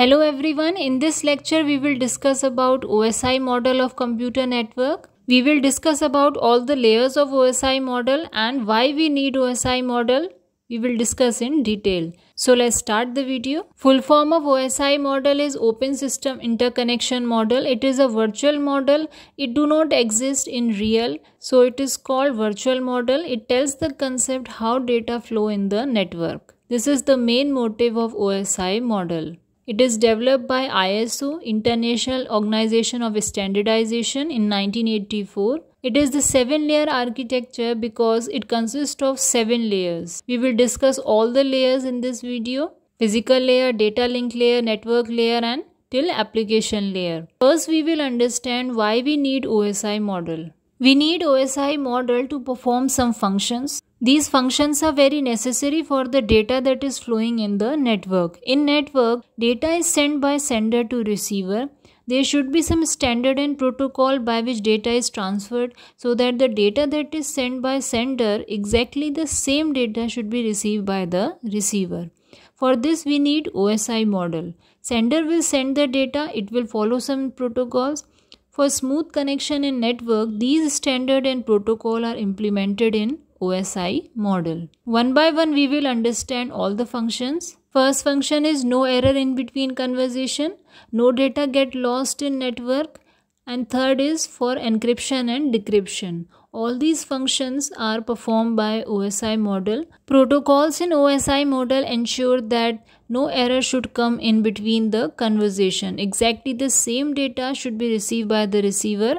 Hello everyone, in this lecture we will discuss about OSI model of computer network. We will discuss about all the layers of OSI model and why we need OSI model. We will discuss in detail. So let's start the video. Full form of OSI model is Open System Interconnection Model. It is a virtual model. It do not exist in real. So it is called virtual model. It tells the concept how data flow in the network. This is the main motive of OSI model. It is developed by ISO, International Organization of Standardization in 1984. It is the seven layer architecture because it consists of seven layers. We will discuss all the layers in this video. Physical layer, data link layer, network layer and till application layer. First we will understand why we need OSI model. We need OSI model to perform some functions. These functions are very necessary for the data that is flowing in the network. In network, data is sent by sender to receiver. There should be some standard and protocol by which data is transferred so that the data that is sent by sender, exactly the same data should be received by the receiver. For this we need OSI model. Sender will send the data, it will follow some protocols. For smooth connection in network, these standard and protocol are implemented in OSI model. One by one we will understand all the functions. First function is no error in between conversation, no data get lost in network and third is for encryption and decryption. All these functions are performed by OSI model. Protocols in OSI model ensure that no error should come in between the conversation. Exactly the same data should be received by the receiver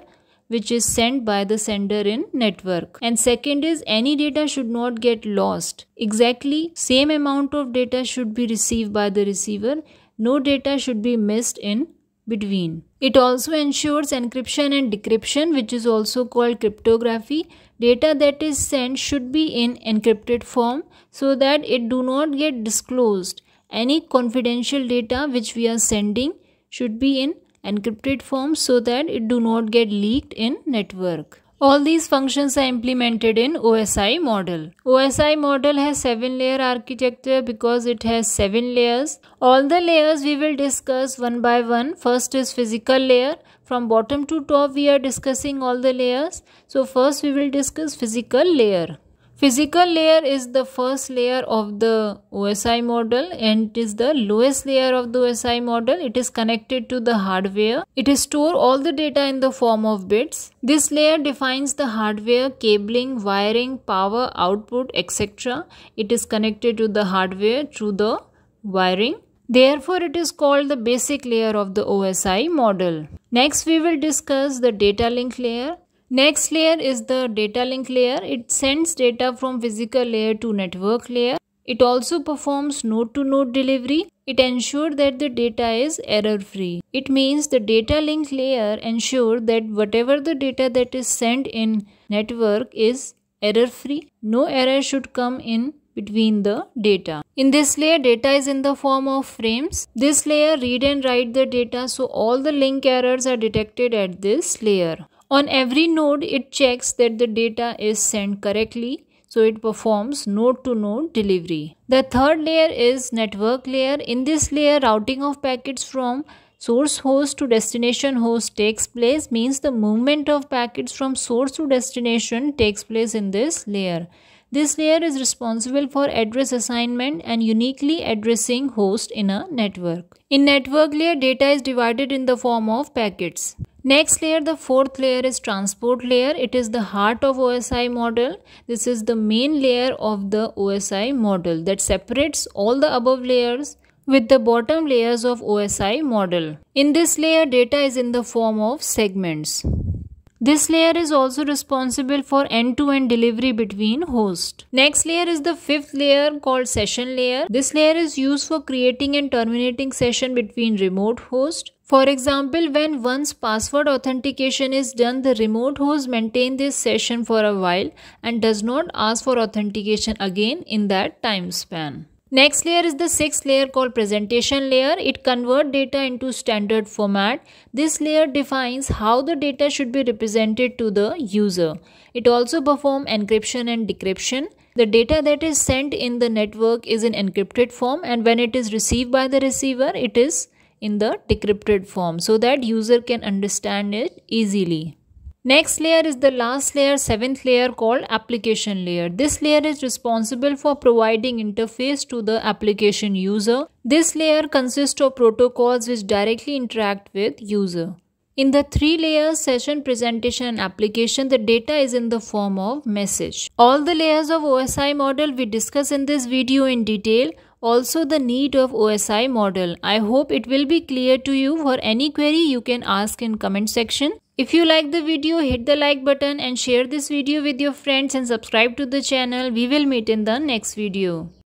which is sent by the sender in network. And second is any data should not get lost. Exactly same amount of data should be received by the receiver. No data should be missed in between. It also ensures encryption and decryption which is also called cryptography. Data that is sent should be in encrypted form so that it do not get disclosed. Any confidential data which we are sending should be in encrypted form so that it do not get leaked in network. All these functions are implemented in OSI model. OSI model has 7 layer architecture because it has 7 layers. All the layers we will discuss one by one. First is physical layer. From bottom to top we are discussing all the layers. So first we will discuss physical layer. Physical layer is the first layer of the OSI model and it is the lowest layer of the OSI model. It is connected to the hardware. It is store all the data in the form of bits. This layer defines the hardware, cabling, wiring, power, output, etc. It is connected to the hardware through the wiring. Therefore, it is called the basic layer of the OSI model. Next, we will discuss the data link layer. Next layer is the data link layer. It sends data from physical layer to network layer. It also performs node to node delivery. It ensures that the data is error free. It means the data link layer ensures that whatever the data that is sent in network is error free. No error should come in between the data. In this layer, data is in the form of frames. This layer read and write the data so all the link errors are detected at this layer. On every node, it checks that the data is sent correctly. So it performs node to node delivery. The third layer is network layer. In this layer, routing of packets from source host to destination host takes place means the movement of packets from source to destination takes place in this layer. This layer is responsible for address assignment and uniquely addressing host in a network. In network layer, data is divided in the form of packets. Next layer, the fourth layer is transport layer. It is the heart of OSI model. This is the main layer of the OSI model that separates all the above layers with the bottom layers of OSI model. In this layer, data is in the form of segments. This layer is also responsible for end-to-end -end delivery between hosts. Next layer is the fifth layer called session layer. This layer is used for creating and terminating session between remote host. For example, when once password authentication is done, the remote host maintains this session for a while and does not ask for authentication again in that time span. Next layer is the sixth layer called presentation layer. It convert data into standard format. This layer defines how the data should be represented to the user. It also perform encryption and decryption. The data that is sent in the network is in encrypted form and when it is received by the receiver, it is in the decrypted form so that user can understand it easily. Next layer is the last layer, seventh layer called application layer. This layer is responsible for providing interface to the application user. This layer consists of protocols which directly interact with user. In the three layers session, presentation and application, the data is in the form of message. All the layers of OSI model we discuss in this video in detail. Also the need of OSI model. I hope it will be clear to you. For any query you can ask in comment section. If you like the video, hit the like button and share this video with your friends and subscribe to the channel. We will meet in the next video.